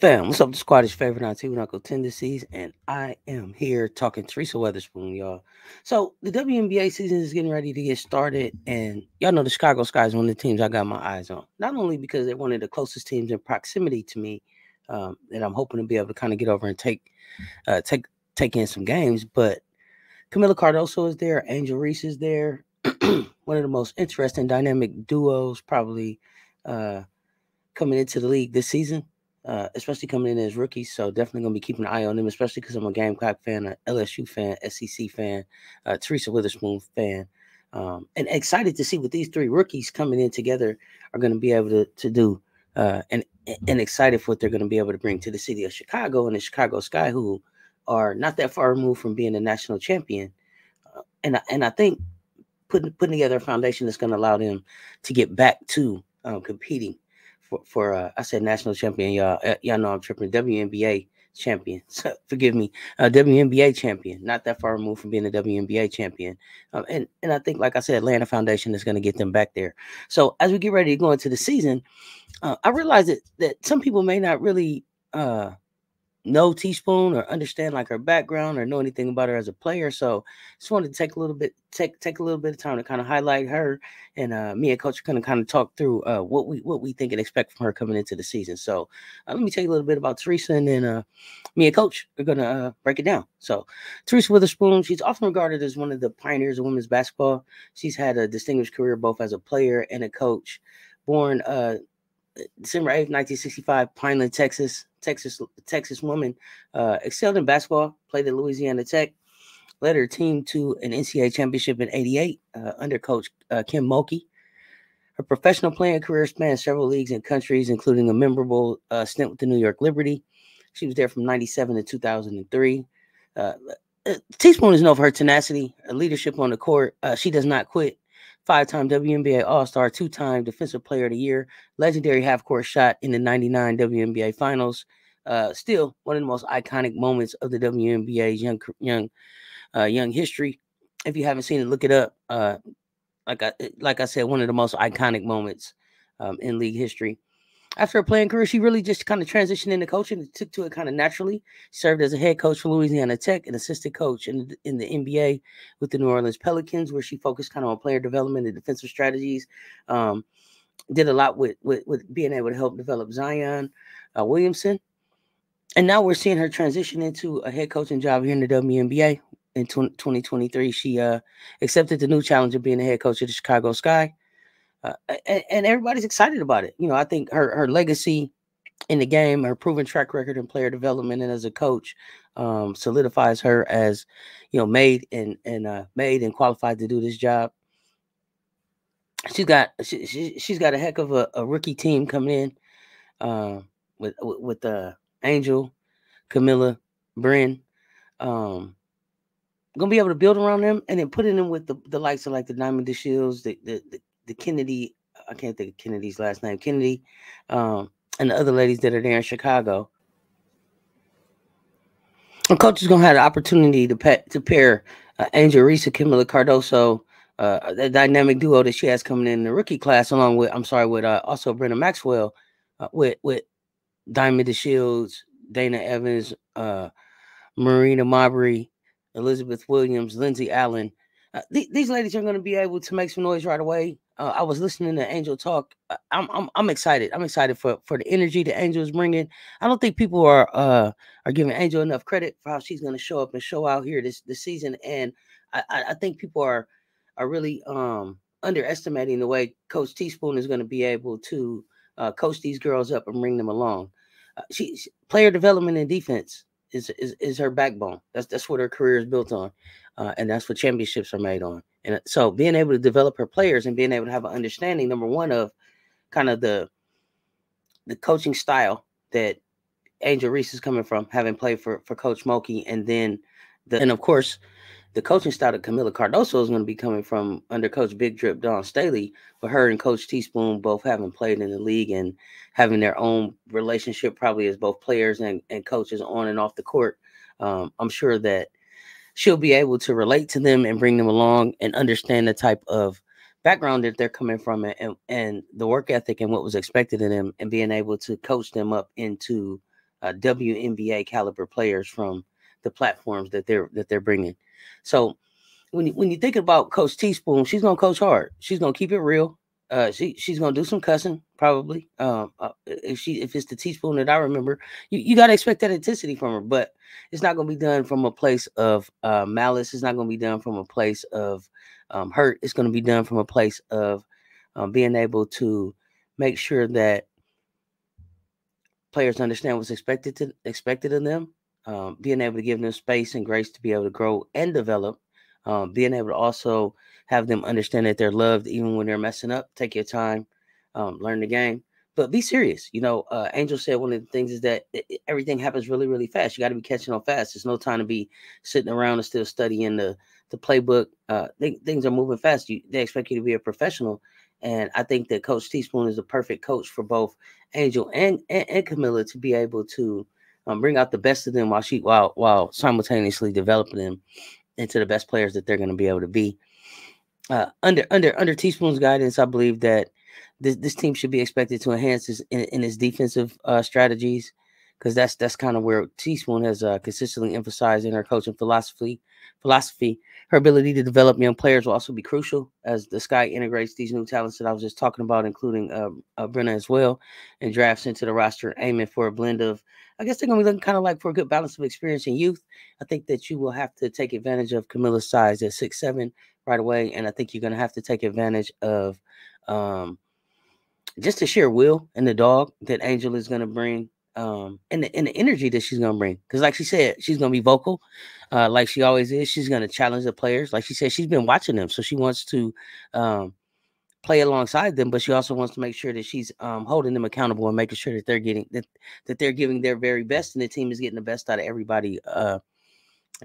Fam, what's up? The squad is favorite on TV Uncle Tendencies, and I am here talking Teresa Weatherspoon, y'all. So the WNBA season is getting ready to get started, and y'all know the Chicago Sky is one of the teams I got my eyes on. Not only because they're one of the closest teams in proximity to me, um, and I'm hoping to be able to kind of get over and take, uh, take, take in some games, but Kamilla Cardoso is there, Angel Reese is there, one of the most interesting dynamic duos probably uh, coming into the league this season uh, especially coming in as rookies. So definitely gonna be keeping an eye on them, especially because I'm a Gamecock fan, a LSU fan, SEC fan, uh, Teresa Weatherspoon fan, um, and excited to see what these three rookies coming in together are going to be able to to do, uh, and and excited for what they're going to be able to bring to the city of Chicago and the Chicago Sky, who are not that far removed from being a national champion, uh, and I, and I think putting putting together a foundation that's going to allow them to get back to um, competing for, for uh, I said national champion, y'all. Uh, y'all know I'm tripping. WNBA champion. So, forgive me, uh, WNBA champion. Not that far removed from being a WNBA champion. Um, and and I think, like I said, Atlanta Foundation is going to get them back there. So as we get ready to go into the season, uh, I realize that that some people may not really uh, know T-Spoon or understand like her background or know anything about her as a player. So just wanted to take a little bit take take a little bit of time to kind of highlight her and uh, me and Coach are gonna kind of talk through uh, what we what we think and expect from her coming into the season. So uh, let me tell you a little bit about Teresa and then uh, me and Coach are gonna uh, break it down. So Teresa Weatherspoon, she's often regarded as one of the pioneers of women's basketball. She's had a distinguished career both as a player and a coach. Born uh, December 8th, 1965, Pineland, Texas. Texas Texas woman, uh, excelled in basketball, played at Louisiana Tech, led her team to an NCAA championship in 88 uh, under coach uh, Kim Mulkey. Her professional playing career spanned several leagues and countries, including a memorable uh, stint with the New York Liberty. She was there from 97 to 2003. Uh, uh, T-Spoon is known for her tenacity, leadership on the court. she does not quit five time WNBA All Star, two time Defensive Player of the Year, legendary half court shot in the 99 WNBA Finals. Uh, still one of the most iconic moments of the WNBA's young, young, uh, young history. If you haven't seen it, look it up. Uh, like I, like I said, one of the most iconic moments um, in league history after a playing career, she really just kind of transitioned into coaching and took to it kind of naturally. Served as a head coach for Louisiana Tech and assistant coach in in the NBA with the New Orleans Pelicans, where she focused kind of on player development and defensive strategies. Um, did a lot with, with, with being able to help develop Zion uh, Williamson. And now we're seeing her transition into a head coaching job here in the WNBA. In 2023, she uh, accepted the new challenge of being a head coach of the Chicago Sky uh, and, and, everybody's excited about it. You know, I think her her legacy in the game, her proven track record in player development, and as a coach, um, solidifies her as you know made and and uh, made and qualified to do this job. She's got she, she she's got a heck of a, a rookie team coming in uh, with with, uh, Angel, Kamilla, Bryn. Um, gonna be able to build around them and then putting them with the, the likes of like the Diamond DeShields, the, the, the the Kennedy, I can't think of Kennedy's last name, Kennedy, um, and the other ladies that are there in Chicago. And coach is gonna have the opportunity to to pair uh, Angel Reese and Kamilla Cardoso, uh, the dynamic duo that she has coming in the rookie class, along with I'm sorry, with uh, also Brynna Maxwell, uh, with with Diamond Shields, Dana Evans, uh, Marina Mabrey, Elizabeth Williams, Lindsay Allen. Uh, th- these ladies are going to be able to make some noise right away. Uh, I was listening to Angel talk. Uh, I'm I'm I'm excited. I'm excited for for the energy the Angel is bringing. I don't think people are uh are giving Angel enough credit for how she's going to show up and show out here this this season. And I I think people are are really um underestimating the way Coach T-Spoon is going to be able to uh, coach these girls up and bring them along. Uh, she, she player development and defense is, is is her backbone. That's that's what her career is built on, uh, and that's what championships are made on. And so being able to develop her players and being able to have an understanding, number one, of kind of the the coaching style that Angel Reese is coming from, having played for for Coach Mulkey, and then the and of course the coaching style that Kamilla Cardoso is going to be coming from under Coach Big Drip Dawn Staley, but her and Coach T-Spoon both having played in the league and having their own relationship, probably as both players and, and coaches on and off the court. Um, I'm sure that she'll be able to relate to them and bring them along and understand the type of background that they're coming from and, and the work ethic and what was expected of them and being able to coach them up into uh, WNBA caliber players from the platforms that they're that they're bringing. So when you, when you think about Coach T-Spoon, she's gonna coach hard. She's gonna keep it real. Uh, she she's gonna do some cussing probably. Um, uh, if she if it's the T-Spoon that I remember, you, you gotta expect that intensity from her, but it's not gonna be done from a place of uh, malice. It's not gonna be done from a place of um, hurt. It's gonna be done from a place of um, being able to make sure that players understand what's expected to expected of them. Um, being able to give them space and grace to be able to grow and develop. Um, being able to also have them understand that they're loved even when they're messing up. Take your time, um, learn the game, but be serious. You know, uh, Angel said one of the things is that it, everything happens really, really fast. You got to be catching on fast. There's no time to be sitting around and still studying the the playbook. Uh, things are moving fast. You, they expect you to be a professional, and I think that Coach T-Spoon is the perfect coach for both Angel and and, and Kamilla to be able to um, bring out the best of them while she while while simultaneously developing them into the best players that they're going to be able to be uh, under under under T-Spoon's guidance, I believe that this, this team should be expected to enhance his, in, in its defensive uh, strategies because that's that's kind of where T-Spoon has uh, consistently emphasized in her coaching philosophy. Philosophy, her ability to develop young players will also be crucial as the Sky integrates these new talents that I was just talking about, including uh, uh, Brynna as well, and drafts into the roster, aiming for a blend of. I guess they're going to be looking kind of like for a good balance of experience and youth. I think that you will have to take advantage of Kamilla's size at six seven right away. And I think you're going to have to take advantage of um, just the sheer will and the dog that Angel is going to bring um, and, the, and the energy that she's going to bring. Because, like she said, she's going to be vocal uh, like she always is. She's going to challenge the players. Like she said, she's been watching them. So she wants to um, play alongside them, but she also wants to make sure that she's um, holding them accountable and making sure that they're getting that, that they're giving their very best and the team is getting the best out of everybody uh,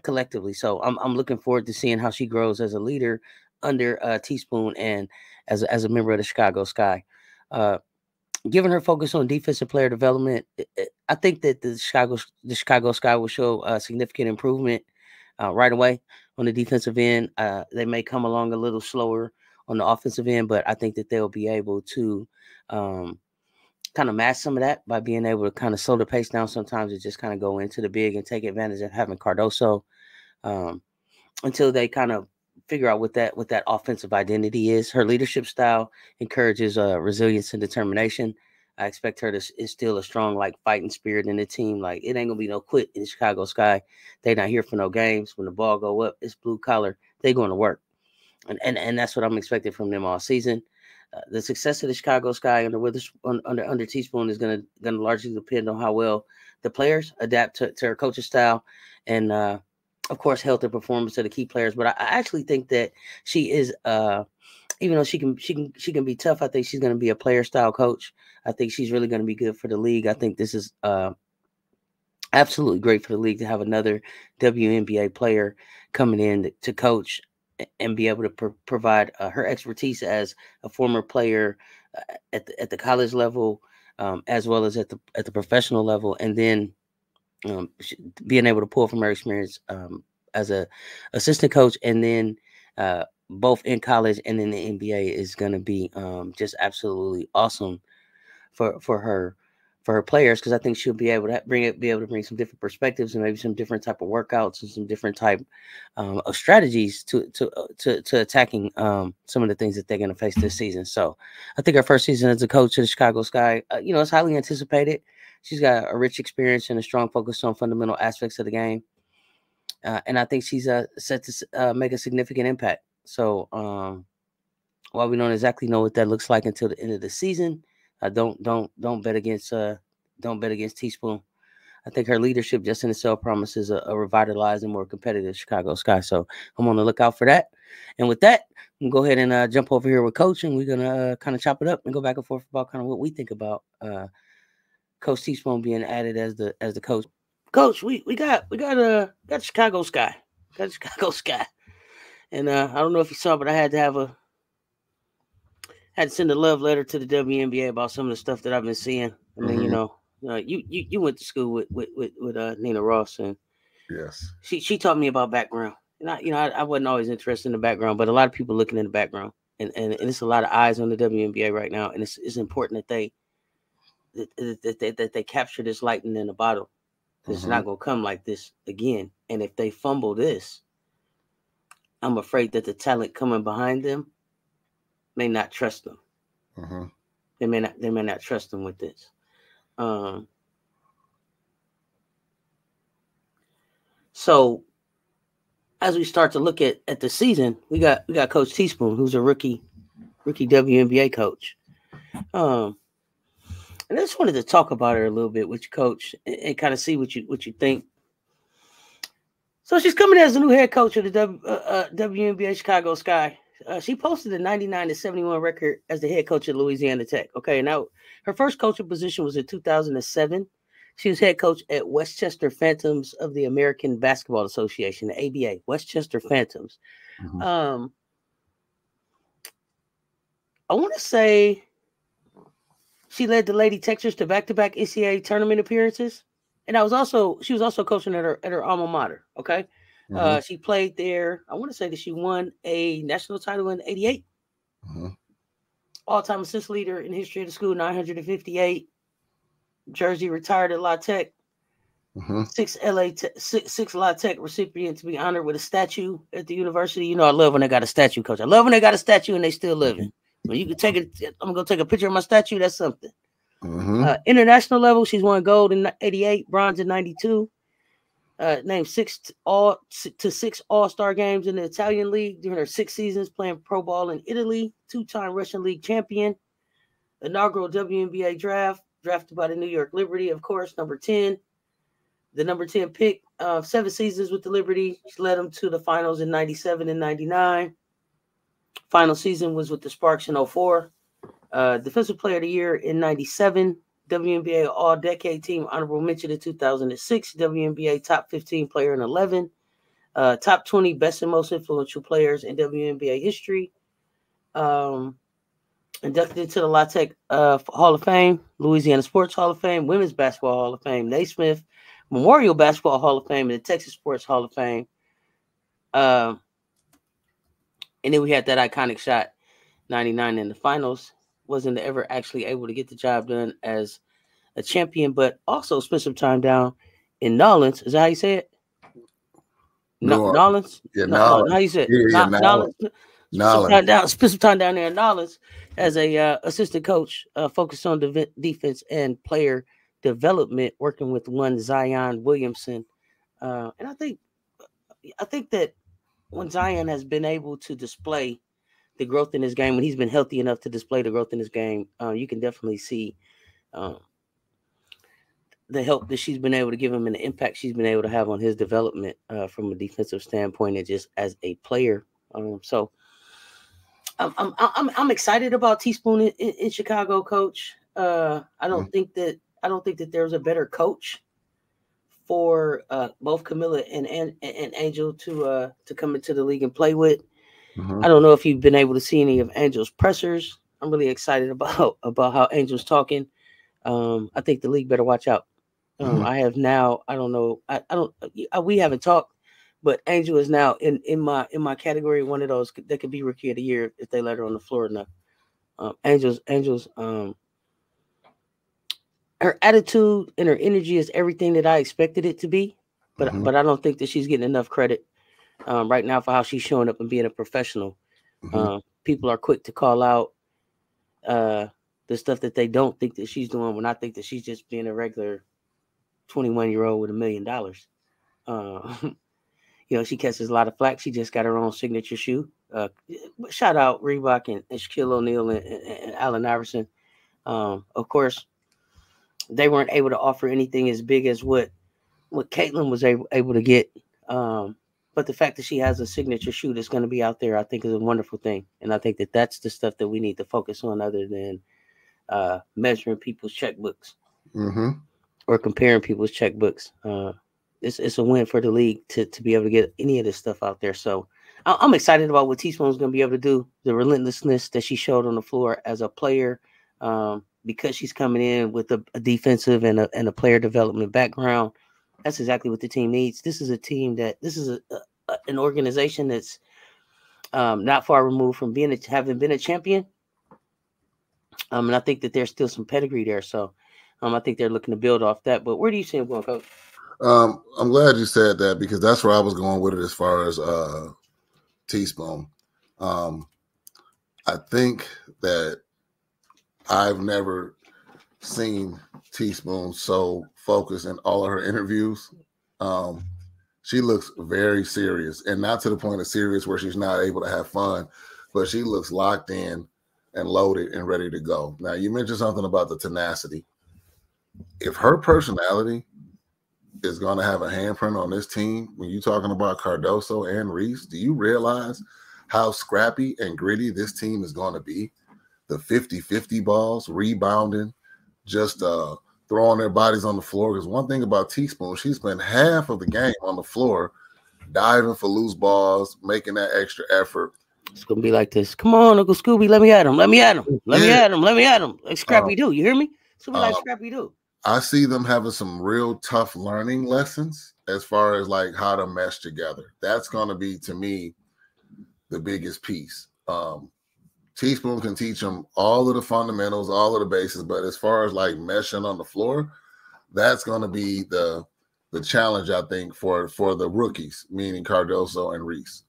collectively. So I'm I'm looking forward to seeing how she grows as a leader under uh, T-Spoon and as a, as a member of the Chicago Sky. Uh, given her focus on defensive player development, I think that the Chicago the Chicago Sky will show a significant improvement uh, right away on the defensive end. Uh, they may come along a little slower on the offensive end, but I think that they'll be able to um, kind of match some of that by being able to kind of slow the pace down sometimes and just kind of go into the big and take advantage of having Cardoso um, until they kind of figure out what that what that offensive identity is. Her leadership style encourages uh, resilience and determination. I expect her to instill a strong like fighting spirit in the team. Like it ain't gonna be no quit in the Chicago Sky. They not here for no games. When the ball go up, it's blue collar. They going to work, and and and that's what I'm expecting from them all season. Uh, the success of the Chicago Sky under Withers, under under T-Spoon is gonna gonna largely depend on how well the players adapt to, to her coaching style, and uh, of course, health and performance of the key players. But I, I actually think that she is, uh, even though she can she can she can be tough, I think she's going to be a player style coach. I think she's really going to be good for the league. I think this is uh, absolutely great for the league to have another WNBA player coming in to coach and be able to pr- provide uh, her expertise as a former player uh, at the, at the college level, um, as well as at the at the professional level, and then um, being able to pull from her experience um, as a assistant coach, and then uh, both in college and in the NBA is going to be um, just absolutely awesome for for her for her players because I think she'll be able to bring it, be able to bring some different perspectives and maybe some different type of workouts and some different type um, of strategies to to uh, to, to attacking um, some of the things that they're going to face this season. So I think her first season as a coach of the Chicago Sky, uh, you know, it's highly anticipated. She's got a rich experience and a strong focus on fundamental aspects of the game, uh, and I think she's uh, set to uh, make a significant impact. So um, while we don't exactly know what that looks like until the end of the season uh, don't don't don't bet against uh don't bet against T-Spoon. I think her leadership just in itself promises a, a revitalized and more competitive Chicago Sky. So I'm on the lookout for that. And with that, I'm gonna go ahead and uh, jump over here with Coach, and we're gonna uh, kind of chop it up and go back and forth about kind of what we think about uh, Coach T-Spoon being added as the as the coach. Coach, we we got we got uh got Chicago Sky, got Chicago Sky, and uh, I don't know if you saw, but I had to have a had to send a love letter to the WNBA about some of the stuff that I've been seeing. I mean, mm-hmm. you know, uh, you, you you went to school with with with, with uh, Nina Ross, and yes, she she taught me about background. And I, you know, I, I, wasn't always interested in the background, but a lot of people looking in the background, and, and and it's a lot of eyes on the WNBA right now, and it's it's important that they that, that, that, that they capture this lightning in a bottle. It's Mhm. not gonna come like this again. And if they fumble this, I'm afraid that the talent coming behind them may not trust them. Mhm. They may not they may not trust them with this. Um so as we start to look at at the season, we got we got Coach T-Spoon, who's a rookie rookie WNBA coach. Um and I just wanted to talk about her a little bit with you, coach, and, and kind of see what you what you think. So she's coming as the new head coach of the w, uh, uh, WNBA Chicago Sky. Uh, she posted a 99 to 71 record as the head coach at Louisiana Tech. Okay, now her first coaching position was in 2007. She was head coach at Westchester Phantoms of the American Basketball Association, the ABA, Westchester Phantoms. Mhm. Um, I want to say she led the Lady Techsters to back-to-back NCAA tournament appearances, and I was also she was also coaching at her at her alma mater. Okay, Mhm. uh, she played there. I want to say that she won a national title in '88. Mhm. All-time assist leader in history of the school, 958. Jersey retired at La Tech. Mhm. Six LA Te- six, six La Tech recipient to be honored with a statue at the university. You know, I love when they got a statue, coach. I love when they got a statue and they still living. When you can take it, I'm gonna take a picture of my statue. That's something. Mhm. Uh, international level, she's won gold in '88, bronze in '92. Uh, named six all to six All Star games in the Italian league during her six seasons playing pro ball in Italy. Two-time Russian league champion. Inaugural WNBA draft drafted by the New York Liberty, of course, number ten. The number ten pick of seven seasons with the Liberty. She led them to the finals in '97 and '99. Final season was with the Sparks in 04. Uh, Defensive Player of the Year in 97. WNBA All Decade Team Honorable Mention in 2006. WNBA Top 15 Player in 11. Uh, top 20 Best and Most Influential Players in WNBA history. Um, inducted into the La uh, Hall of Fame, Louisiana Sports Hall of Fame, Women's Basketball Hall of Fame, Naismith Memorial Basketball Hall of Fame, and the Texas Sports Hall of Fame. Um, and then we had that iconic shot, 99 in the finals. Wasn't ever actually able to get the job done as a champion, but also spent some time down in Nolens. Is that how you say it? No, Nolens? Yeah, No, knowledge. how you say it? Yeah, yeah, No- knowledge. Nolens. Spent some time down, spent some time down there in Nolens as a uh, assistant coach, uh, focused on dev- defense and player development, working with one Zion Williamson. Uh, and I think, I think that when Zion has been able to display the growth in his game, when he's been healthy enough to display the growth in his game, uh, you can definitely see um, the help that she's been able to give him and the impact she's been able to have on his development uh, from a defensive standpoint and just as a player. Um, so I'm, I'm I'm I'm excited about T-Spoon in, in, in Chicago, Coach. Uh, I don't think that I don't think that there's a better coach for uh, both Kamilla and, and and Angel to uh, to come into the league and play with. Mhm. I don't know if you've been able to see any of Angel's pressers. I'm really excited about about how Angel's talking. Um, I think the league better watch out. Um, Mhm. I have now. I don't know. I, I don't. uh, We haven't talked, but Angel is now in in my in my category. One of those that could be rookie of the year if they let her on the floor enough. Um, Angel's Angel's um her attitude and her energy is everything that I expected it to be, but Mhm. but I don't think that she's getting enough credit um, right now for how she's showing up and being a professional. Mhm. Uh, people are quick to call out uh, the stuff that they don't think that she's doing when I think that she's just being a regular 21 year old with a million dollars. Uh, you know, she catches a lot of flack. She just got her own signature shoe. Uh, shout out Reebok and, and Shaquille O'Neal and, and, and Allen Iverson. Um, of course, they weren't able to offer anything as big as what what Caitlin was able, able to get. Um, but the fact that she has a signature shoe that's going to be out there, I think, is a wonderful thing. And I think that that's the stuff that we need to focus on, other than uh, measuring people's checkbooks Mhm. or comparing people's checkbooks. Uh, it's it's a win for the league to to be able to get any of this stuff out there. So I- I'm excited about what T. T-Spoon's going to be able to do. The relentlessness that she showed on the floor as a player, um, because she's coming in with a, a defensive and a and a player development background. That's exactly what the team needs. This is a team that this is a, a an organization that's um, not far removed from being a, having been a champion. Um, and I think that there's still some pedigree there. So Um, I think they're looking to build off that. But where do you see him going, coach? Um, I'm glad you said that because that's where I was going with it as far as uh T-Spoon. Um, I think that I've never seen T-Spoon so focused in all of her interviews. Um, she looks very serious, and not to the point of serious where she's not able to have fun, but she looks locked in and loaded and ready to go. Now, you mentioned something about the tenacity. If her personality is going to have a handprint on this team, when you're talking about Cardoso and Reese, do you realize how scrappy and gritty this team is going to be? The 50 50 balls, rebounding, just uh, throwing their bodies on the floor. Because one thing about T-Spoon, she spent half of the game on the floor diving for loose balls, making that extra effort. It's gonna be like this. Come on, Uncle Scooby, let me at him. Let me at him. Let yeah. me at him. Let me at him. Like Scrappy um, Doo. You hear me? It's gonna be like um, Scrappy Doo. I see them having some real tough learning lessons as far as like how to mesh together. That's gonna be to me the biggest piece. Um, T-Spoon can teach them all of the fundamentals, all of the bases, but as far as like meshing on the floor, that's going to be the the challenge I think for for the rookies, meaning Cardoso and Reese.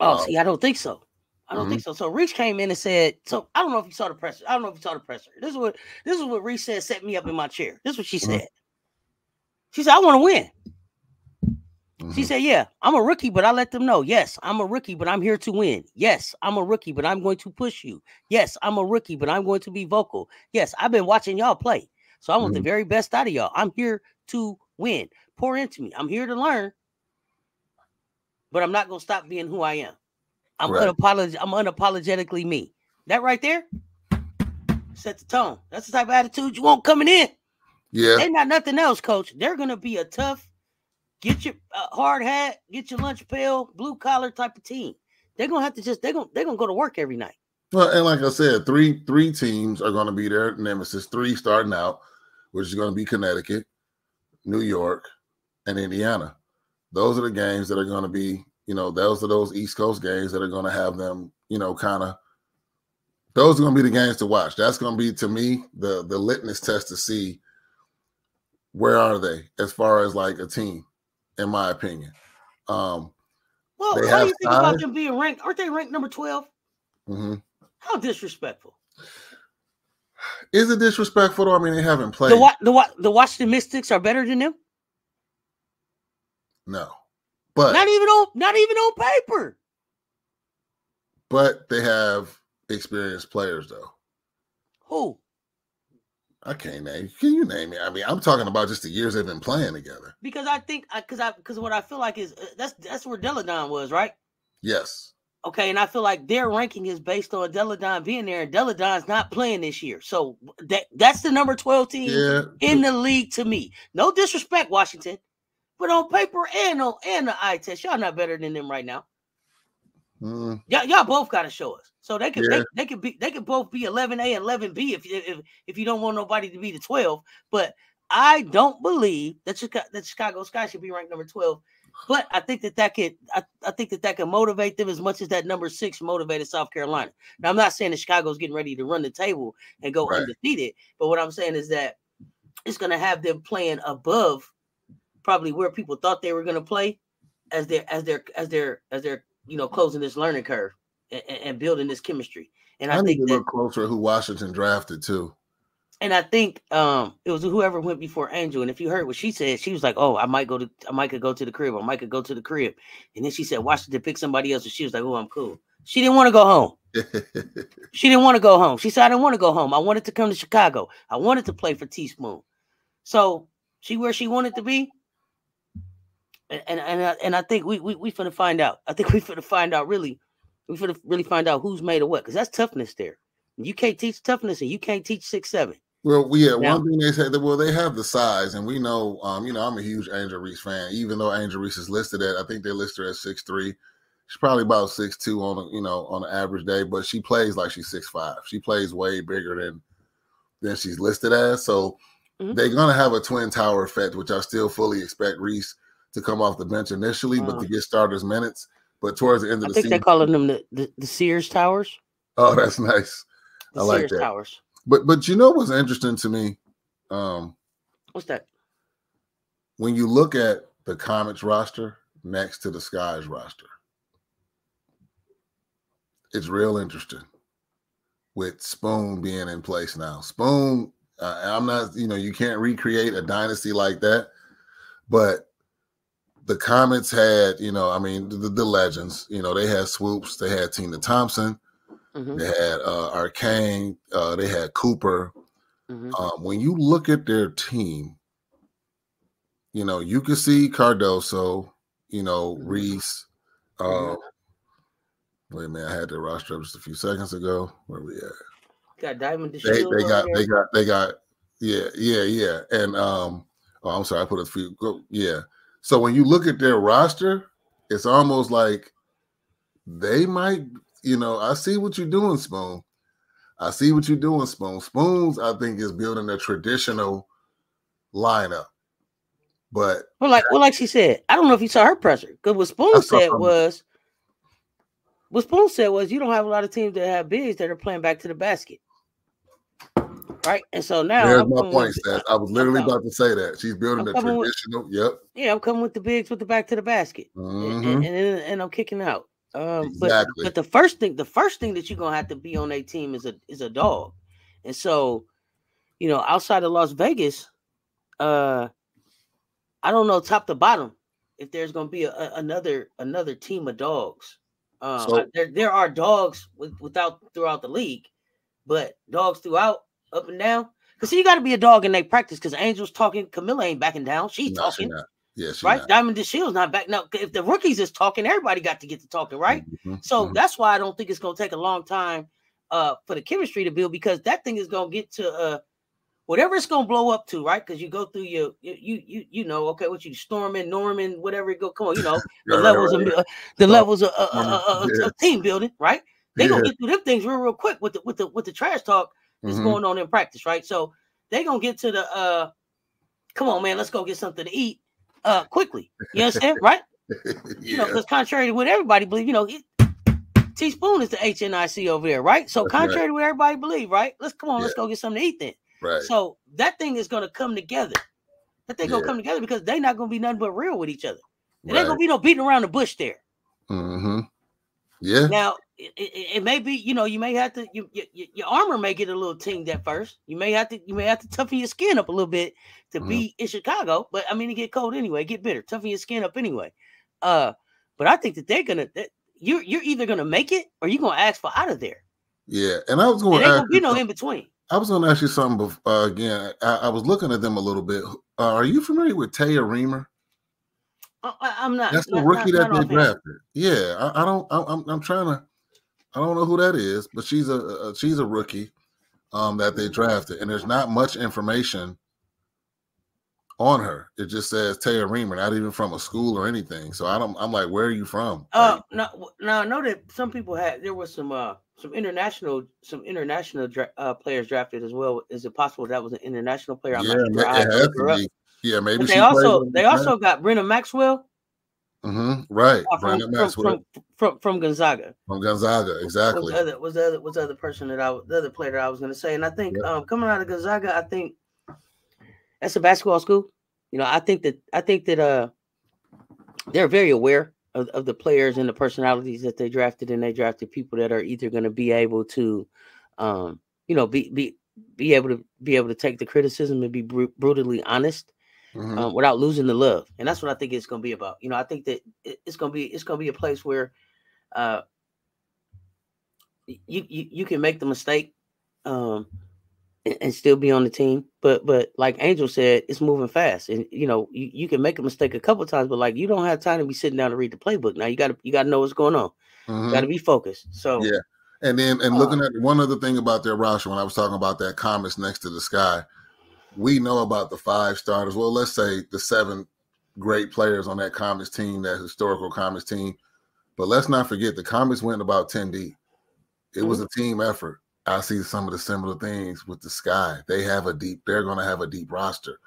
Oh, um, see, I don't think so. I don't mm-hmm. think so. So Reese came in and said, "So I don't know if you saw the presser. I don't know if you saw the presser. This is what this is what Reese said. Set me up in my chair. This is what she mm-hmm. said. She said, "I want to win." Mm-hmm. She said, Yeah, I'm a rookie, but I let them know. Yes, I'm a rookie, but I'm here to win. Yes, I'm a rookie, but I'm going to push you. Yes, I'm a rookie, but I'm going to be vocal. Yes, I've been watching y'all play. So I want mm-hmm. the very best out of y'all. I'm here to win. Pour into me. I'm here to learn, but I'm not going to stop being who I am. I'm, right. unapolog- I'm unapologetically me. That right there set the tone. That's the type of attitude you want coming in. Yeah. They're not nothing else, coach. They're going to be a tough Get your uh, hard hat, get your lunch pail, blue collar type of team. They're gonna have to just they're gonna they're gonna go to work every night. Well, and like I said, three three teams are gonna be their nemesis. Three starting out, which is gonna be Connecticut, New York, and Indiana. Those are the games that are gonna be, you know, those are those East Coast games that are gonna have them, you know, kind of those are going to be the games to watch. That's going to be to me the the litmus test to see where are they as far as like a team in my opinion. Um, well, how do you think about them being ranked? Aren't they ranked number 12? Mm-hmm. How disrespectful. Is it disrespectful? Though? I mean, they haven't played. The, the, the Washington Mystics are better than them? No. But not even on not even on paper. But they have experienced players though. Who? I can't name. Can you name it? I mean, I'm talking about just the years they've been playing together. Because I think, I because I, because what I feel like is uh, that's that's where Delle Donne was, right? Yes. Okay, and I feel like their ranking is based on Delle Donne being there, and Delle Donne's not playing this year, so that that's the number twelve team yeah. in the league to me. No disrespect, Washington, but on paper and on and the eye test, y'all not better than them right now. Mm. Y'all, y'all both got to show us. So they could yeah. they, they could be they could both be 11A and 11B if, if if you don't want nobody to be the 12. But I don't believe that Chicago, that Chicago Sky should be ranked number 12. But I think that that could I, I think that that could motivate them as much as that number six motivated South Carolina. Now I'm not saying that Chicago's getting ready to run the table and go right. undefeated, but what I'm saying is that it's going to have them playing above probably where people thought they were going to play as their as their as their as their you know closing this learning curve and, and building this chemistry. And I, I think to look closer who Washington drafted too. And I think um it was whoever went before Angel. And if you heard what she said, she was like, "Oh, I might go to, I might could go to the crib. I might could go to the crib." And then she said Washington pick somebody else, and she was like, "Oh, I'm cool." She didn't want to go home. she didn't want to go home. She said, "I didn't want to go home. I wanted to come to Chicago. I wanted to play for T-Spoon." So she where she wanted to be. And and and I, and I think we we we finna find out. I think we finna find out really we should really find out who's made of what, because that's toughness there. You can't teach toughness, and you can't teach six seven. Well, yeah, now, one thing they said that well, they have the size, and we know, um, you know, I'm a huge Angel Reese fan. Even though Angel Reese is listed at, I think they listed her at six three. She's probably about six two on a, you know, on an average day, but she plays like she's six five. She plays way bigger than than she's listed as. So mm-hmm. they're gonna have a twin tower effect, which I still fully expect Reese to come off the bench initially, but to get starters minutes. But towards the end of I the season, I think they're calling them the, the, the Sears Towers. Oh, that's nice. The I like Sears that. Towers. But but you know what's interesting to me? Um, What's that? when you look at the Comets roster next to the Skies roster, it's real interesting with Spoon being in place now. Spoon, uh, I'm not, you know, you can't recreate a dynasty like that, but the Comets had, you know, I mean, the, the legends, you know, they had Swoopes, they had Tina Thompson, Mhm, they had uh, Arcain, uh, they had Cooper. mhm. Um, when you look at their team, you know, you can see Cardoso, you know, Mhm. Reese. Um, wait a minute, I had the roster up just a few seconds ago. Where we at? Got Diamond They they got they got they got yeah yeah yeah and um oh I'm sorry I put a few yeah so when you look at their roster it's almost like they might you know I see what you're doing Spoon. I see what you're doing Spoon. Spoons I think is building a traditional lineup. But Well, like well, like she said, I don't know if you saw her pressure because what Spoon said was what Spoon said was you don't have a lot of teams that have bigs that are playing back to the basket, right? And so now there's I'm my point Seth. I was literally about to say that she's building I'm a coming with- traditional yep yeah, I'm coming with the bigs with the back to the basket, and, mhm, and, and, and I'm kicking out. Um, but Exactly. but the first thing, the first thing that you're gonna have to be on a team is a is a dog, and so you know outside of Las Vegas, uh, I don't know top to bottom if there's gonna be a, a- another another team of dogs. Um, So- there there are dogs with, without throughout the league, but dogs throughout up and down. Cause see, you got to be a dog in their practice. Cause Angels talking, Kamilla ain't backing down. She's No, she talking, not. yeah right? not. Diamond DeShield's not back now. If the rookies is talking, everybody got to get to talking, right? Mhm, So mhm. that's why I don't think it's gonna take a long time uh for the chemistry to build because that thing is gonna get to uh whatever it's gonna blow up to, right? Because you go through your you you you, know, okay, what you storming, norming, whatever it go, come on, you know, the Right, levels right. of uh, the Storm- levels of, uh, uh, uh, uh, yeah. of team building, right? They gonna get through them things real real quick with the with the with the trash talk that's Mhm. going on in practice, right? So they're gonna get to the uh come on, man, let's go get something to eat uh quickly. You understand, right? You know, yeah. because contrary to what everybody believe, you know, it, T-Spoon is the HNIC over there, right? So That's right. contrary to what everybody believe, right? Let's come on, let's go get something to eat then. right. So that thing is gonna come together. That thing gonna Yeah. come together because they're not gonna be nothing but real with each other. It ain't gonna be no beating around the bush there. hmm Yeah. Now it, it, it may be, you know, you may have to you, you, you- your armor may get a little tinged at first. You may have to you may have to toughen your skin up a little bit to Mhm. be in Chicago. But I mean, it get cold anyway, get bitter, toughen your skin up anyway. Uh, but I think that they're gonna that you're you're either gonna make it or you're gonna ask for out of there. Yeah. And I was going ain't to gonna be no some- in between. I was going to ask you something bef- uh, again. I, I was looking at them a little bit. Uh, are you familiar with Taya Reamer? I, I- I'm not. That's the not- rookie not- that not they drafted. Yeah, I, I don't. I, I'm, I'm trying to. I don't know who that is, but she's a, a she's a rookie um, that they drafted, and there's not much information on her. It just says Taya Reamer, not even from a school or anything. So I don't. I'm like, where are you from? Uh, Like, now, now I know that some people had there was some uh some international some international dra- uh, players drafted as well. Is it possible that was an international player? I'm yeah, not sure. It has to be. Yeah, maybe she they also they also got Brynna Maxwell Mhm, right. uh, from, from, from, from from Gonzaga. from Gonzaga, Was exactly. the other was the other was the other person that I was the other player that I was going to say, and I think Yeah. um coming out of Gonzaga, I think that's a basketball school. You know, I think that I think that uh they're very aware of, of the players and the personalities that they drafted, and they drafted people that are either going to be able to, um, you know, be be be able to be able to take the criticism and be bru- brutally honest Mhm. um, without losing the love, and that's what I think it's going to be about. You know, I think that it's going to be it's going to be a place where uh, you you you can make the mistake um, and, and still be on the team, but but like Angel said, it's moving fast, and you know you, you can make a mistake a couple times, but like you don't have time to be sitting down to read the playbook. Now you got to you got to know what's going on. Mhm. You got to be focused. So Yeah. And then, and Uh, looking at one other thing about their roster, when I was talking about that comments next to the sky, we know about the five starters. Well, let's say the seven great players on that Comets team, that historical Comets team. But let's not forget the Comets went about 10 deep. It was a team effort. I see some of the similar things with the Sky. They have a deep, they're going to have a deep roster.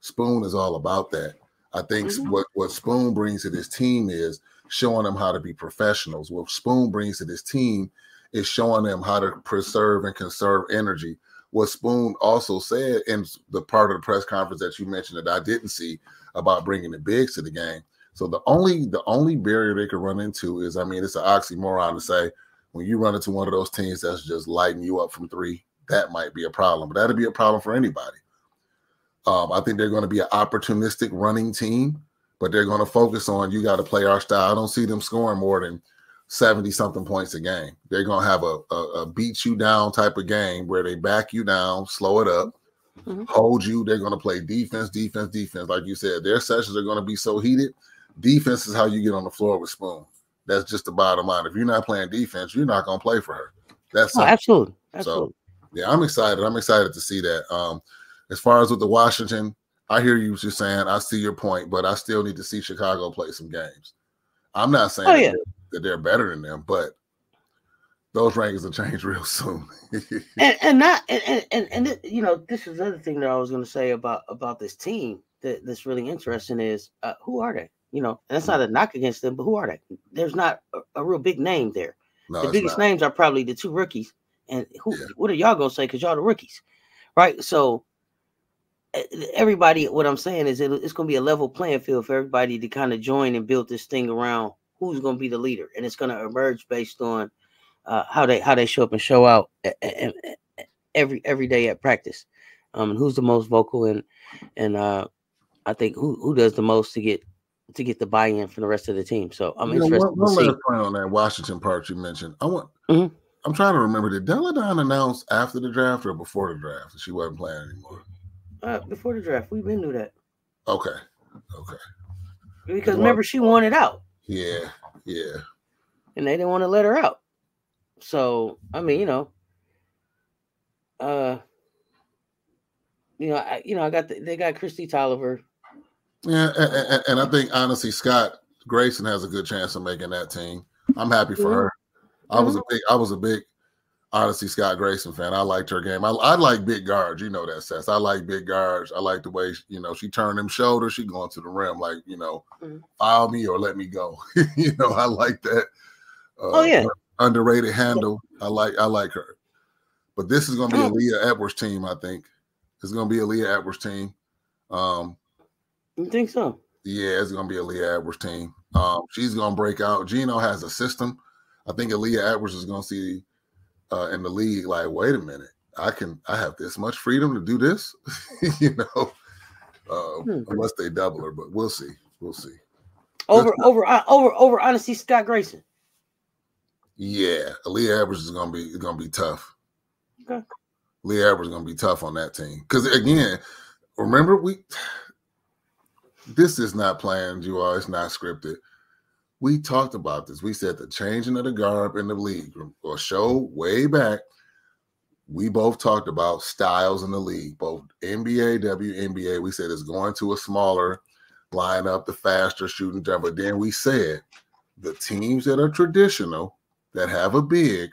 Spoon is all about that. I think Mhm. what, what Spoon brings to this team is showing them how to be professionals. What Spoon brings to this team is showing them how to preserve and conserve energy. What Spoon also said in the part of the press conference that you mentioned that I didn't see about bringing the bigs to the game. So the only the only barrier they could run into is, I mean, it's an oxymoron to say when you run into one of those teams that's just lighting you up from three, that might be a problem. But that'd be a problem for anybody. Um, I think they're going to be an opportunistic running team, but they're going to focus on you got to play our style. I don't see them scoring more than 70 something points a game. They're going to have a, a, a, beat you down type of game where they back you down, slow it up, mm-hmm. hold you. They're going to play defense, defense, defense. Like you said, their sessions are going to be so heated. Defense is how you get on the floor with Spoon. That's just the bottom line. If you're not playing defense, you're not going to play for her. That's oh, absolutely. absolutely. So, yeah, I'm excited. I'm excited to see that. Um, as far as with the Washington, I hear you just saying, I see your point, but I still need to see Chicago play some games. I'm not saying oh, yeah. That, they're, better than them, but those rankings will change real soon. and, and not and and, and it, you know, this is the other thing that I was going to say about about this team that, that's really interesting is uh, who are they? You know, and that's not a knock against them, but who are they? There's not a, a real big name there. No, the biggest not. names are probably the two rookies. And who? Yeah. What are y'all gonna say? Because y'all the rookies, right? So everybody what i'm saying is it, it's going to be a level playing field for everybody to kind of join and build this thing around who's going to be the leader and it's going to emerge based on uh, how they how they show up and show out every every day at practice um and who's the most vocal and and uh i think who who does the most to get to get the buy-in from the rest of the team so i'm you interested know, one, one last point on that washington part you mentioned i want mm-hmm. i'm trying to remember did Delle Donne announce after the draft or before the draft that she wasn't playing anymore uh, before the draft. we've been knew that. Okay. Okay. Because remember, she wanted out. Yeah. Yeah. And they didn't want to let her out. So I mean, you know, uh, you know, I, you know, I got the, they got Kristi Toliver. Yeah, and, and, and, I think honestly, Scott Grayson has a good chance of making that team. I'm happy for mm-hmm. her. I was a mm-hmm. big, I was a big honestly Scott Grayson fan. I liked her game. I, I like big guards. You know that, Seth. I like big guards. I like the way, you know, she turned them shoulders. She going to the rim like, you know, file me or let me go. you know, I like that. Uh, oh, yeah. Underrated handle. I like I like her. But this is going to be a oh. Leah Edwards team, I think. It's going to be a Leah Edwards team. Um, you think so? Yeah, it's going to be a Leah Edwards team. Um, she's going to break out. Gino has a system. I think Leah Edwards is going to see uh, in the league like, wait a minute, I can I have this much freedom to do this, you know, uh, hmm. unless they double her, but we'll see, we'll see. Over over uh, over over honestly, Scott Grayson. Yeah, Aaliyah Edwards is gonna be gonna be tough. Okay. Lee Edwards is gonna be tough on that team because again, remember we. This is not planned, you all. It's not scripted we talked about this. We said the changing of the garb in the league or show way back. We both talked about styles in the league, both NBA, WNBA. We said it's going to a smaller lineup, the faster shooting jump. But then we said the teams that are traditional that have a big